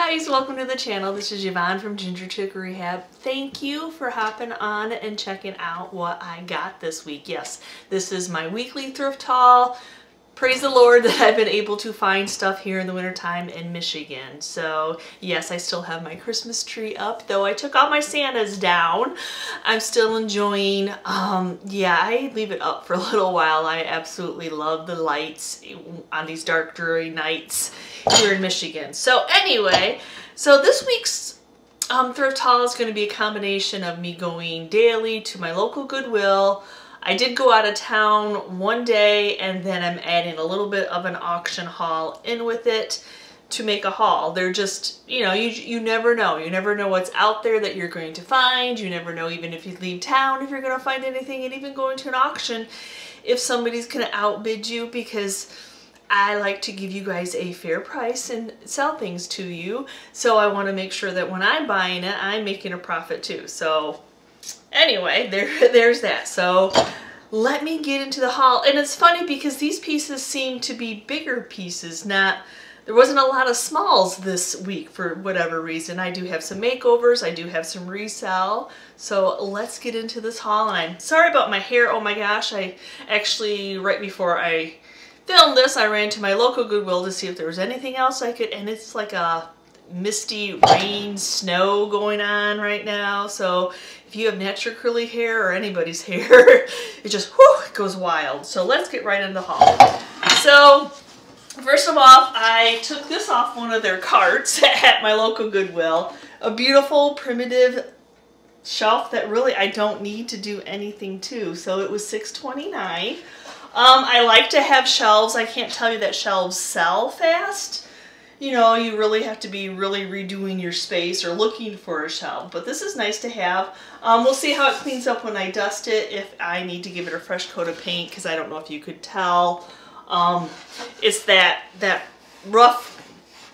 Guys, welcome to the channel. This is Yvonne from Ginger Chick Rehab. Thank you for hopping on and checking out what I got this week. Yes, this is my weekly thrift haul praise the Lord that I've been able to find stuff here in the wintertime in Michigan. So yes, I still have my Christmas tree up, though I took all my Santas down. I'm still enjoying, um, yeah, I leave it up for a little while. I absolutely love the lights on these dark, dreary nights here in Michigan. So anyway, so this week's um, thrift haul is going to be a combination of me going daily to my local Goodwill, I did go out of town one day and then I'm adding a little bit of an auction haul in with it to make a haul. They're just, you know, you, you never know. You never know what's out there that you're going to find. You never know even if you leave town if you're going to find anything and even going to an auction if somebody's going to outbid you because I like to give you guys a fair price and sell things to you. So I want to make sure that when I'm buying it, I'm making a profit too. So anyway, there, there's that. So let me get into the haul. And it's funny because these pieces seem to be bigger pieces, not, there wasn't a lot of smalls this week for whatever reason. I do have some makeovers, I do have some resell. So let's get into this haul. And I'm sorry about my hair, oh my gosh, I actually, right before I filmed this, I ran to my local Goodwill to see if there was anything else I could, and it's like a misty rain, snow going on right now. So if you have natural curly hair or anybody's hair, it just whew, it goes wild. So let's get right into the haul. So first of all, I took this off one of their carts at my local Goodwill. A beautiful primitive shelf that really I don't need to do anything to. So it was $6.29. Um, I like to have shelves. I can't tell you that shelves sell fast you know, you really have to be really redoing your space or looking for a shelf. But this is nice to have. Um, we'll see how it cleans up when I dust it, if I need to give it a fresh coat of paint, because I don't know if you could tell. Um, it's that, that rough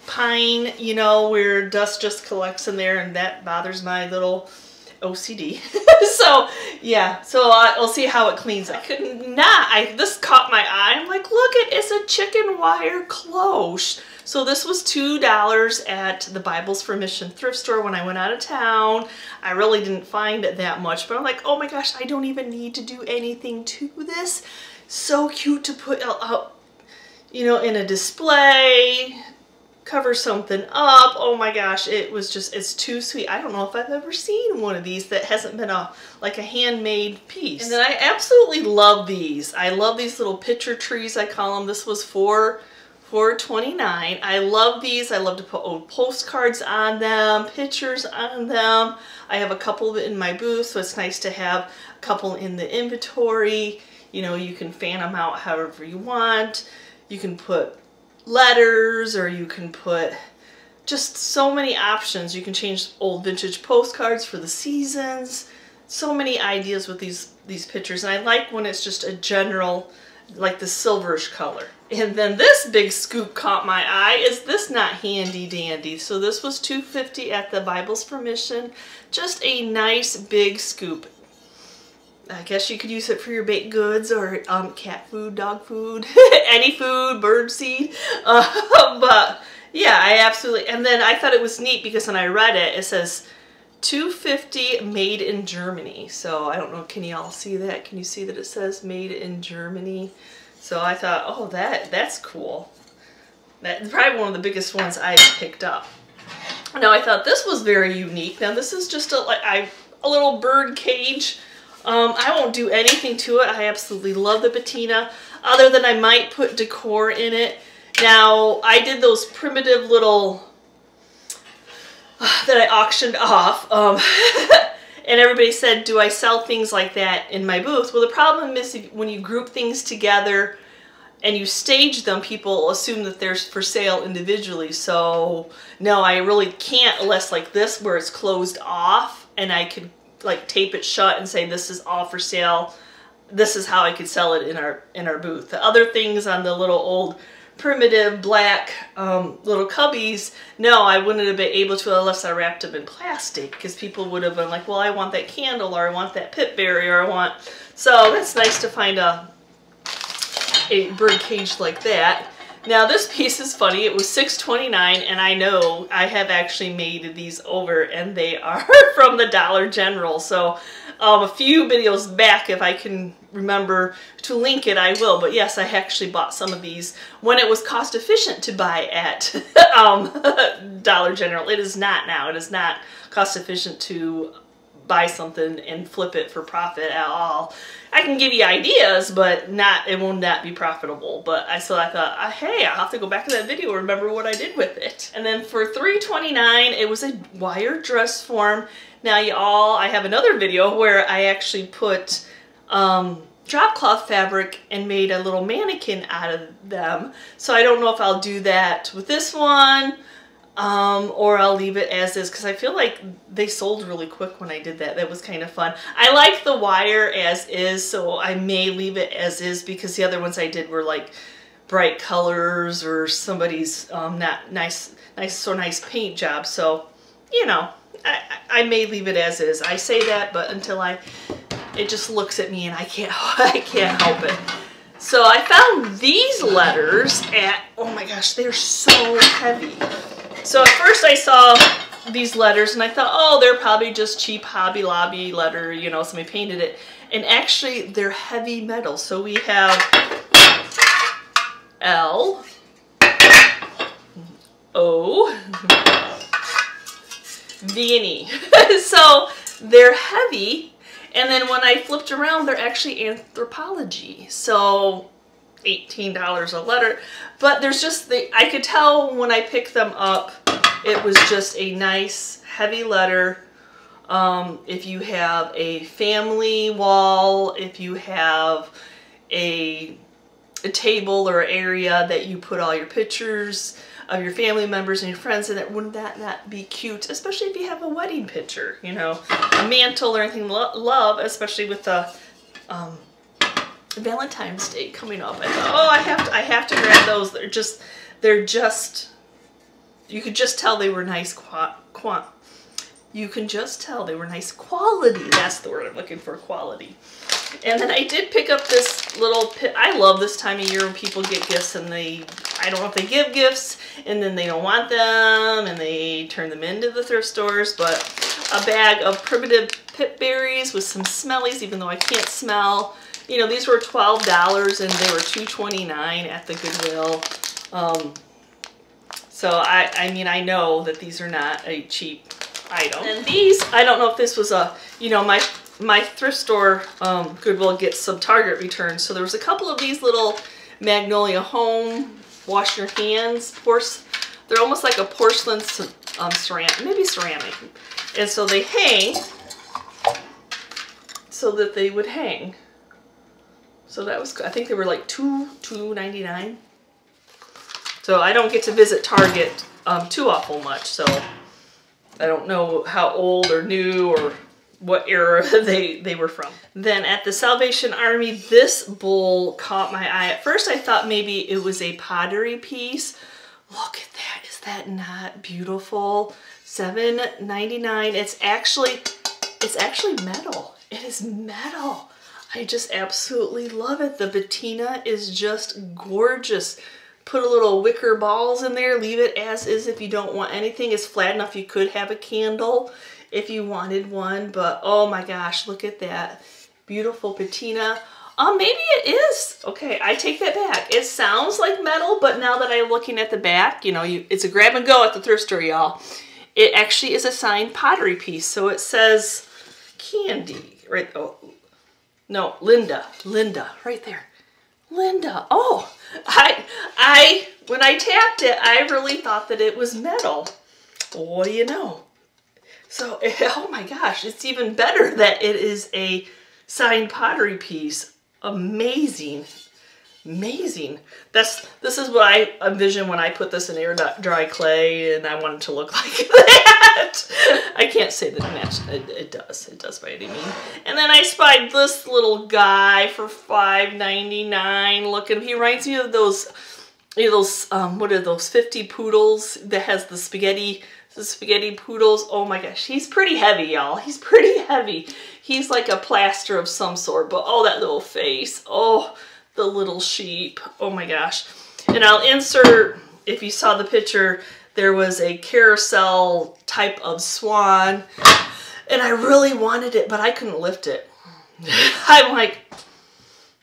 pine, you know, where dust just collects in there, and that bothers my little OCD. so yeah, so uh, we'll see how it cleans. Up. I could not, I, this caught my eye. I'm like, look, it is a chicken wire cloche. So this was $2 at the Bibles for Mission thrift store when I went out of town. I really didn't find it that much, but I'm like, oh my gosh, I don't even need to do anything to this. So cute to put out, you know, in a display, cover something up. Oh my gosh, it was just, it's too sweet. I don't know if I've ever seen one of these that hasn't been a like a handmade piece. And then I absolutely love these. I love these little picture trees, I call them. This was for for 29 I love these. I love to put old postcards on them, pictures on them. I have a couple in my booth, so it's nice to have a couple in the inventory. You know, you can fan them out however you want. You can put letters or you can put just so many options. You can change old vintage postcards for the seasons. So many ideas with these, these pictures. And I like when it's just a general, like the silverish color. And then this big scoop caught my eye. Is this not handy dandy? So this was 250 at the Bibles for Mission. Just a nice big scoop. I guess you could use it for your baked goods or um, cat food, dog food, any food, bird seed. Uh, but yeah, I absolutely, and then I thought it was neat because when I read it, it says 250 made in Germany. So I don't know, can y'all see that? Can you see that it says made in Germany? So I thought, oh, that that's cool. That's probably one of the biggest ones I've picked up. Now I thought this was very unique. Now this is just a like I a little bird cage. Um, I won't do anything to it. I absolutely love the patina. Other than I might put decor in it. Now I did those primitive little that I auctioned off. Um, And everybody said, do I sell things like that in my booth? Well, the problem is when you group things together and you stage them, people assume that they're for sale individually. So no, I really can't unless like this where it's closed off and I could like tape it shut and say this is all for sale. This is how I could sell it in our in our booth. The other things on the little old primitive black um, little cubbies, no, I wouldn't have been able to unless I wrapped them in plastic because people would have been like, well, I want that candle or I want that pip berry or I want... So that's nice to find a, a bird cage like that. Now this piece is funny. It was $6.29 and I know I have actually made these over and they are from the Dollar General. So um, a few videos back, if I can remember to link it, I will. But yes, I actually bought some of these when it was cost efficient to buy at um, Dollar General. It is not now. It is not cost efficient to buy something and flip it for profit at all. I can give you ideas, but not it will not be profitable. But I so I thought, uh, hey, I'll have to go back to that video remember what I did with it. And then for $3.29, it was a wire dress form. Now y'all, I have another video where I actually put um, drop cloth fabric and made a little mannequin out of them. So I don't know if I'll do that with this one um, or I'll leave it as is because I feel like they sold really quick when I did that. That was kind of fun. I like the wire as is, so I may leave it as is because the other ones I did were like bright colors or somebody's um, not nice, nice, so nice paint job. So, you know, I, I may leave it as is. I say that, but until I, it just looks at me and I can't, I can't help it. So I found these letters at, oh my gosh, they're so heavy. So at first I saw these letters and I thought, oh, they're probably just cheap Hobby Lobby letter, you know, somebody painted it. And actually they're heavy metal. So we have L, O, V and E. so they're heavy. And then when I flipped around, they're actually Anthropologie. So $18 a letter. But there's just, the I could tell when I picked them up, it was just a nice heavy letter. Um, if you have a family wall, if you have a, a table or area that you put all your pictures of your family members and your friends in it, wouldn't that not be cute? Especially if you have a wedding picture, you know, a mantle or anything lo love, especially with the um, Valentine's Day coming up. I thought, oh, I have to, I have to grab those. They're just, they're just, you could just tell they were nice qua, qua, you can just tell they were nice quality. That's the word I'm looking for, quality. And then I did pick up this little pit. I love this time of year when people get gifts and they, I don't know if they give gifts and then they don't want them and they turn them into the thrift stores, but a bag of primitive pip berries with some smellies, even though I can't smell you know, these were $12 and they were $2.29 at the Goodwill. Um, so I, I mean, I know that these are not a cheap item. And these, I don't know if this was a, you know, my my thrift store um, Goodwill gets some Target returns. So there was a couple of these little Magnolia Home wash your hands. Course, they're almost like a porcelain um, ceramic, maybe ceramic. And so they hang so that they would hang. So that was, I think they were like two, two ninety nine. So I don't get to visit Target um, too awful much, so I don't know how old or new or what era they, they were from. Then at the Salvation Army, this bowl caught my eye. At first I thought maybe it was a pottery piece. Look at that, is that not beautiful? $7.99. It's actually, it's actually metal. It is metal. I just absolutely love it. The patina is just gorgeous. Put a little wicker balls in there. Leave it as is if you don't want anything. It's flat enough you could have a candle if you wanted one. But oh my gosh, look at that. Beautiful patina. Um, maybe it is. Okay, I take that back. It sounds like metal, but now that I'm looking at the back, you know, you, it's a grab and go at the thrift store, y'all. It actually is a signed pottery piece. So it says candy, right? Oh, no, Linda. Linda, right there. Linda. Oh, I, I, when I tapped it, I really thought that it was metal. What do you know? So, oh my gosh, it's even better that it is a signed pottery piece. Amazing. Amazing. That's This is what I envision when I put this in air dry clay and I want it to look like that. I can't say that it. It, it, does. It does by any means. And then I spied this little guy for $5.99. Look at him. He reminds me of those, you know, those, um, what are those, 50 poodles that has the spaghetti the spaghetti poodles. Oh my gosh, he's pretty heavy, y'all. He's pretty heavy. He's like a plaster of some sort, but oh, that little face. Oh, the little sheep. Oh my gosh. And I'll insert, if you saw the picture, there was a carousel type of swan. And I really wanted it, but I couldn't lift it. I'm like,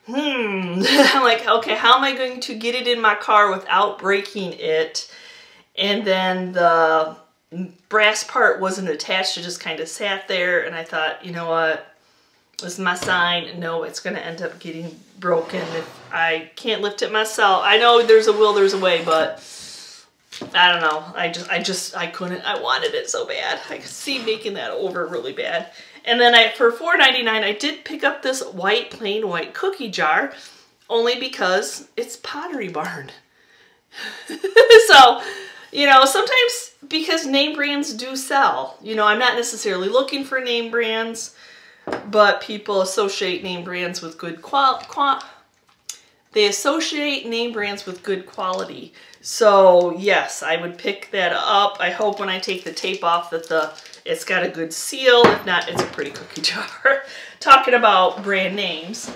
hmm. I'm like, okay, how am I going to get it in my car without breaking it? And then the brass part wasn't attached. It just kind of sat there. And I thought, you know what? This is my sign. No, it's going to end up getting broken if I can't lift it myself. I know there's a will, there's a way, but I don't know. I just, I just, I couldn't. I wanted it so bad. I could see making that over really bad. And then I, for $4.99, I did pick up this white, plain white cookie jar, only because it's Pottery Barn. so, you know, sometimes because name brands do sell. You know, I'm not necessarily looking for name brands, but people associate name brands with good qual, qual they associate name brands with good quality. So yes, I would pick that up. I hope when I take the tape off that the it's got a good seal. If not, it's a pretty cookie jar. Talking about brand names,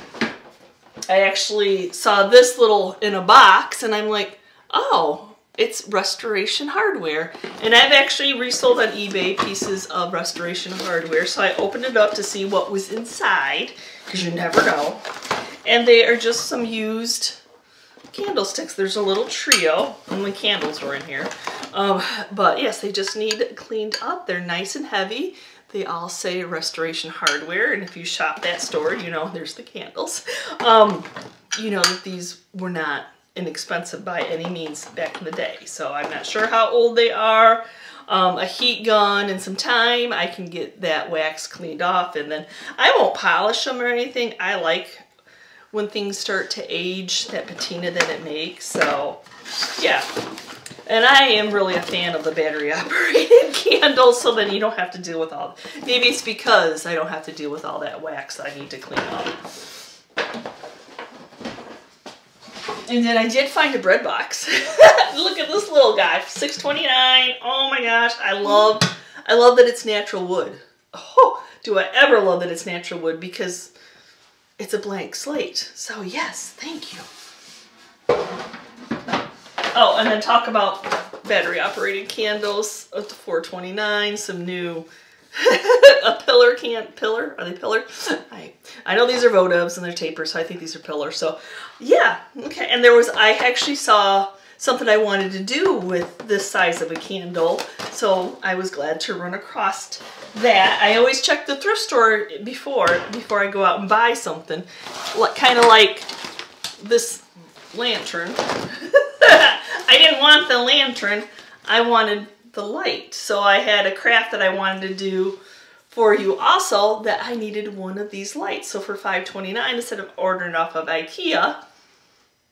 I actually saw this little in a box and I'm like, oh, it's restoration hardware. And I've actually resold on eBay pieces of restoration hardware. So I opened it up to see what was inside because you never know. And they are just some used candlesticks. There's a little trio, the candles were in here. Um, but yes, they just need cleaned up. They're nice and heavy. They all say restoration hardware, and if you shop that store, you know there's the candles. Um, you know that these were not inexpensive by any means back in the day. So I'm not sure how old they are. Um, a heat gun and some time, I can get that wax cleaned off and then I won't polish them or anything. I like when things start to age, that patina that it makes. So yeah, and I am really a fan of the battery operated candles so then you don't have to deal with all, maybe it's because I don't have to deal with all that wax I need to clean up. And then I did find a bread box. Look at this little guy, 6.29. Oh my gosh, I love, I love that it's natural wood. Oh, do I ever love that it's natural wood because it's a blank slate. So yes, thank you. Oh, and then talk about battery operated candles at the 429, some new a pillar can't pillar are they pillar I I know these are votives and they're tapers so I think these are pillars so yeah okay and there was I actually saw something I wanted to do with this size of a candle so I was glad to run across that. I always check the thrift store before, before I go out and buy something. Like kind of like this lantern. I didn't want the lantern, I wanted the light. So I had a craft that I wanted to do for you also that I needed one of these lights. So for $5.29 instead of ordering off of Ikea,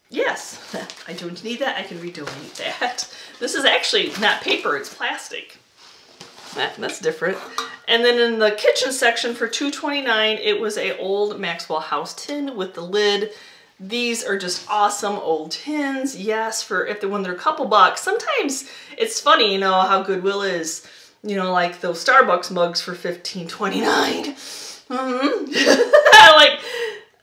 yes, I don't need that. I can redonate that. This is actually not paper, it's plastic. That, that's different. And then in the kitchen section for $2.29, it was a old Maxwell House tin with the lid. These are just awesome old tins. Yes, for if they're when they're a couple bucks. Sometimes it's funny, you know, how Goodwill is. You know, like those Starbucks mugs for $15.29. Mm -hmm. like,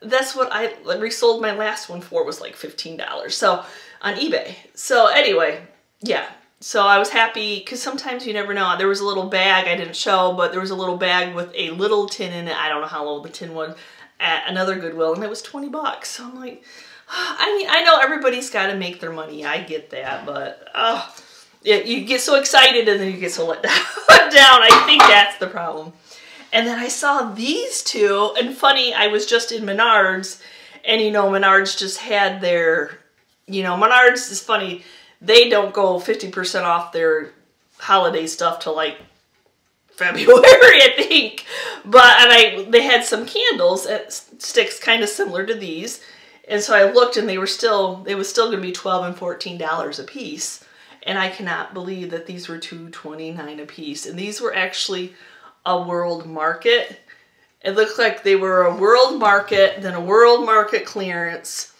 that's what I resold my last one for was like $15. So, on eBay. So anyway, yeah, so I was happy because sometimes you never know. There was a little bag I didn't show, but there was a little bag with a little tin in it. I don't know how old the tin was at another Goodwill, and it was 20 bucks. So I'm like, I mean, I know everybody's got to make their money. I get that, but oh, yeah, you get so excited and then you get so let down. I think that's the problem. And then I saw these two, and funny, I was just in Menards, and you know, Menards just had their, you know, Menards is funny they don't go 50% off their holiday stuff till like February, I think. But, and I, they had some candles, uh, at sticks kind of similar to these. And so I looked and they were still, it was still going to be 12 and $14 a piece. And I cannot believe that these were $2.29 a piece. And these were actually a world market. It looked like they were a world market, then a world market clearance,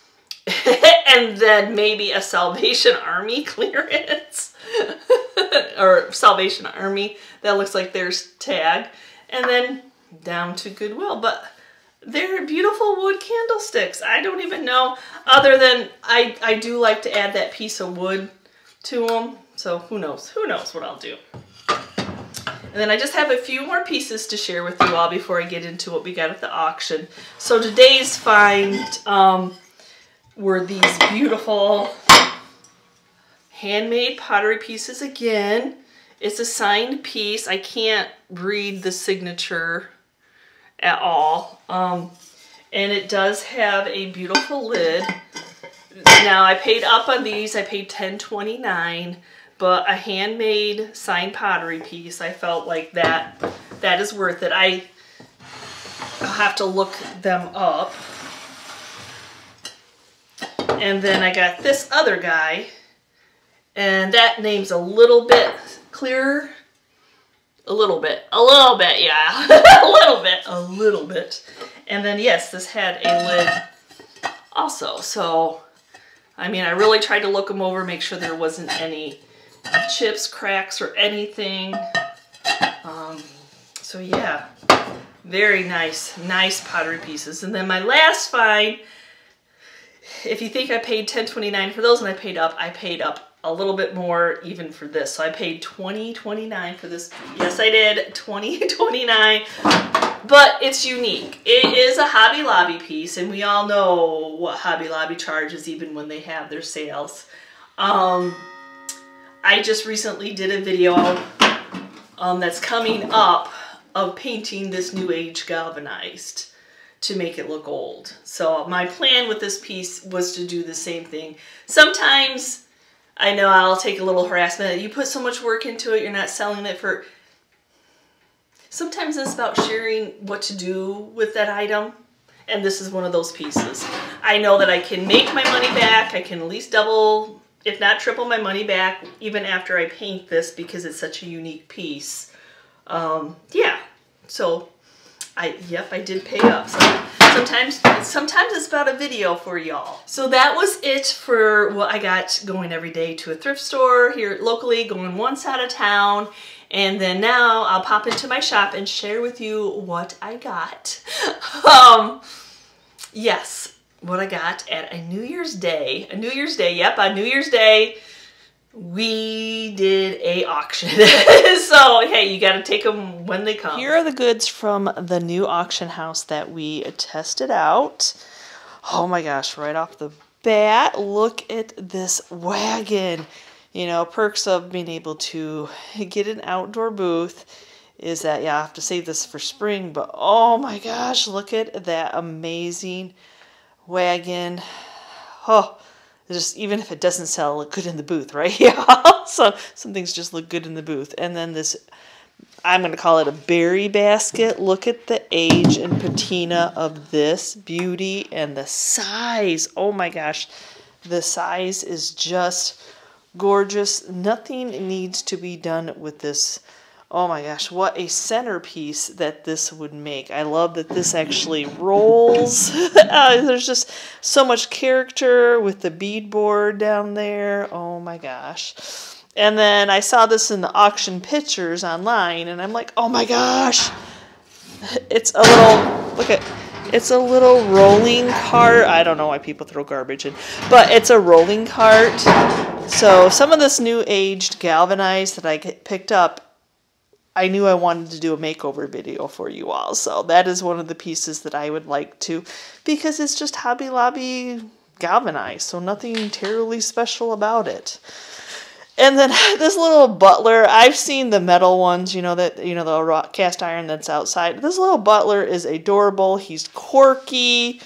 and then maybe a Salvation Army clearance or Salvation Army that looks like there's tag and then down to Goodwill but they're beautiful wood candlesticks. I don't even know, other than I, I do like to add that piece of wood to them. So who knows? Who knows what I'll do. And then I just have a few more pieces to share with you all before I get into what we got at the auction. So today's find um, were these beautiful handmade pottery pieces again. It's a signed piece. I can't read the signature at all. Um, and it does have a beautiful lid. Now I paid up on these. I paid $10.29, but a handmade signed pottery piece, I felt like that that is worth it. I I'll have to look them up. And then I got this other guy, and that name's a little bit clearer. A little bit. A little bit, yeah. a little bit. A little bit. And then, yes, this had a lid also. So, I mean, I really tried to look them over, make sure there wasn't any chips, cracks, or anything. Um, so, yeah. Very nice, nice pottery pieces. And then my last find, if you think I paid $10.29 for those and I paid up, I paid up a little bit more even for this. So I paid $20.29 for this. Yes, I did, $20.29. But it's unique. It is a Hobby Lobby piece, and we all know what Hobby Lobby charges even when they have their sales. Um, I just recently did a video um, that's coming up of painting this New Age galvanized to make it look old. So my plan with this piece was to do the same thing. Sometimes I know I'll take a little harassment. You put so much work into it, you're not selling it for... Sometimes it's about sharing what to do with that item. And this is one of those pieces. I know that I can make my money back. I can at least double, if not triple my money back, even after I paint this because it's such a unique piece. Um, yeah, so I, yep, I did pay up. So sometimes, sometimes it's about a video for y'all. So that was it for what I got going every day to a thrift store here locally, going one side of town. And then now I'll pop into my shop and share with you what I got. um, yes, what I got at a New Year's Day. A New Year's Day, yep, a New Year's Day we did a auction. so, hey, you got to take them when they come. Here are the goods from the new auction house that we tested out. Oh my gosh, right off the bat, look at this wagon. You know, perks of being able to get an outdoor booth is that, yeah, I have to save this for spring, but oh my gosh, look at that amazing wagon. Oh, just even if it doesn't sell, look good in the booth, right? Yeah. so some things just look good in the booth. And then this, I'm going to call it a berry basket. Look at the age and patina of this beauty and the size. Oh my gosh, the size is just gorgeous. Nothing needs to be done with this Oh my gosh, what a centerpiece that this would make. I love that this actually rolls. uh, there's just so much character with the beadboard down there. Oh my gosh. And then I saw this in the auction pictures online and I'm like, oh my gosh. It's a little, look at, it's a little rolling cart. I don't know why people throw garbage in, but it's a rolling cart. So some of this new aged galvanized that I picked up I knew I wanted to do a makeover video for you all. So that is one of the pieces that I would like to because it's just Hobby Lobby galvanized. So nothing terribly special about it. And then this little butler, I've seen the metal ones, you know, that you know, the cast iron that's outside. This little butler is adorable. He's quirky.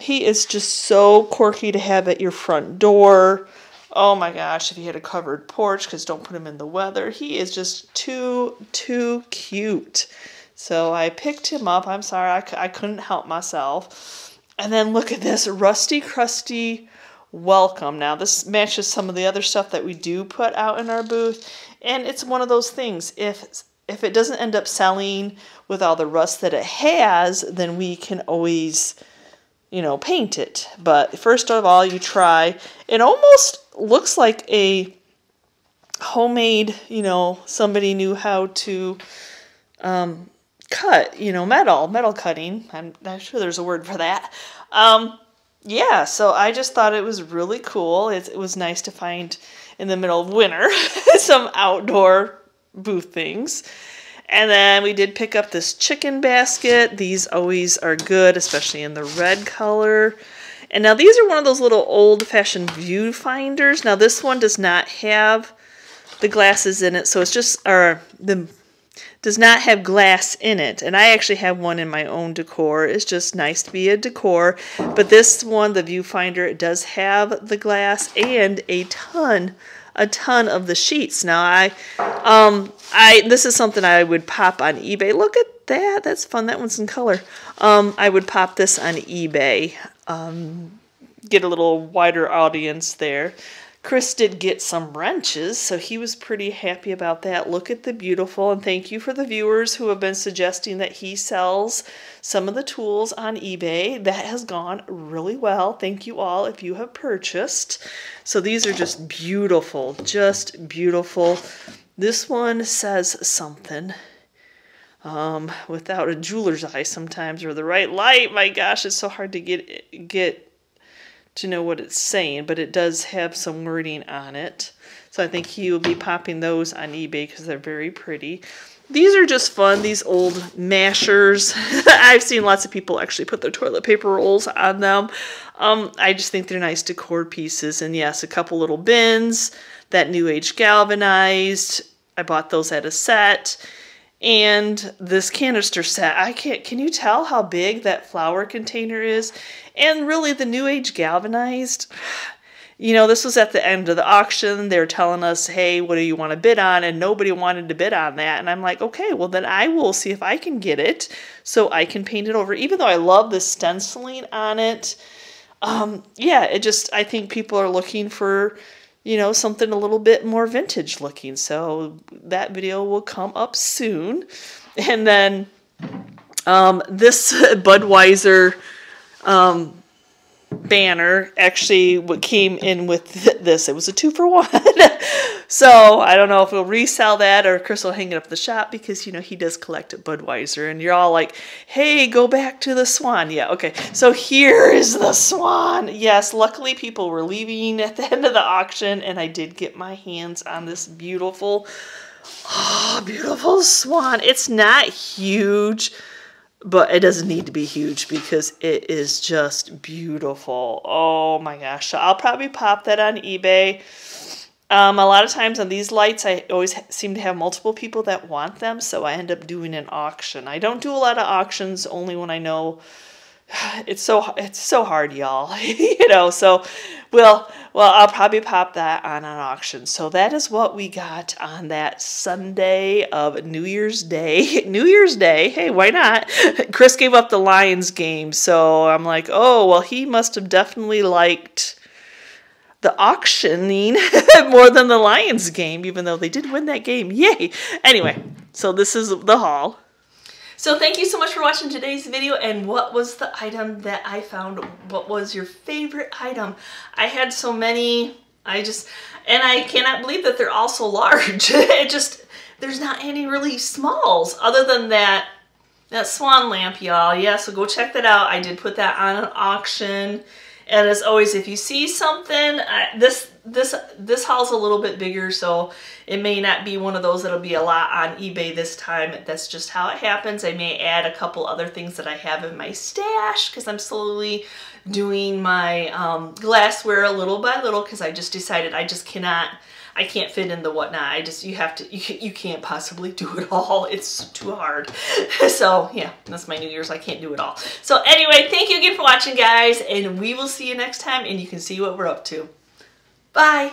He is just so quirky to have at your front door. Oh my gosh, if he had a covered porch, because don't put him in the weather. He is just too, too cute. So I picked him up. I'm sorry, I, I couldn't help myself. And then look at this rusty, crusty welcome. Now, this matches some of the other stuff that we do put out in our booth. And it's one of those things. If if it doesn't end up selling with all the rust that it has, then we can always you know, paint it. But first of all, you try. It almost looks like a homemade, you know, somebody knew how to um, cut, you know, metal, metal cutting. I'm not sure there's a word for that. Um, yeah, so I just thought it was really cool. It, it was nice to find in the middle of winter some outdoor booth things. And then we did pick up this chicken basket. These always are good, especially in the red color. And now these are one of those little old-fashioned viewfinders. Now this one does not have the glasses in it, so it's just, or the does not have glass in it. And I actually have one in my own decor. It's just nice to be a decor. But this one, the viewfinder, it does have the glass and a ton a ton of the sheets. Now I um I this is something I would pop on eBay. Look at that. That's fun. That one's in color. Um I would pop this on eBay. Um get a little wider audience there. Chris did get some wrenches, so he was pretty happy about that. Look at the beautiful, and thank you for the viewers who have been suggesting that he sells some of the tools on eBay. That has gone really well. Thank you all if you have purchased. So these are just beautiful, just beautiful. This one says something. Um, without a jeweler's eye sometimes or the right light. My gosh, it's so hard to get get to know what it's saying, but it does have some wording on it. So I think he will be popping those on eBay because they're very pretty. These are just fun, these old mashers. I've seen lots of people actually put their toilet paper rolls on them. Um, I just think they're nice decor pieces. And yes, a couple little bins, that New Age galvanized. I bought those at a set and this canister set. I can't, can you tell how big that flower container is? And really the New Age galvanized, you know, this was at the end of the auction. They were telling us, hey, what do you want to bid on? And nobody wanted to bid on that. And I'm like, okay, well, then I will see if I can get it so I can paint it over. Even though I love the stenciling on it, um, yeah, it just, I think people are looking for you know, something a little bit more vintage looking. So that video will come up soon. And then um, this Budweiser um, banner actually came in with this. It was a two for one. so I don't know if we'll resell that or Chris will hang it up the shop because you know he does collect at Budweiser and you're all like, hey, go back to the swan. Yeah, okay. So here is the swan. Yes, luckily people were leaving at the end of the auction and I did get my hands on this beautiful, oh, beautiful swan. It's not huge but it doesn't need to be huge because it is just beautiful. Oh my gosh. So I'll probably pop that on eBay. Um, a lot of times on these lights, I always seem to have multiple people that want them, so I end up doing an auction. I don't do a lot of auctions, only when I know it's so it's so hard, y'all. you know, so well, well, I'll probably pop that on an auction. So that is what we got on that Sunday of New Year's Day. New Year's Day. Hey, why not? Chris gave up the Lions game, so I'm like, oh, well, he must have definitely liked the auctioning more than the Lions game, even though they did win that game. Yay! Anyway, so this is the haul. So thank you so much for watching today's video and what was the item that I found? What was your favorite item? I had so many, I just, and I cannot believe that they're all so large. it just, there's not any really smalls other than that, that swan lamp, y'all. Yeah, so go check that out. I did put that on an auction. And as always, if you see something, uh, this this this haul's a little bit bigger, so it may not be one of those that'll be a lot on eBay this time. That's just how it happens. I may add a couple other things that I have in my stash because I'm slowly doing my um, glassware a little by little because I just decided I just cannot I can't fit in the whatnot. I just, you have to, you, you can't possibly do it all. It's too hard. so yeah, that's my New Year's. I can't do it all. So anyway, thank you again for watching guys and we will see you next time and you can see what we're up to. Bye.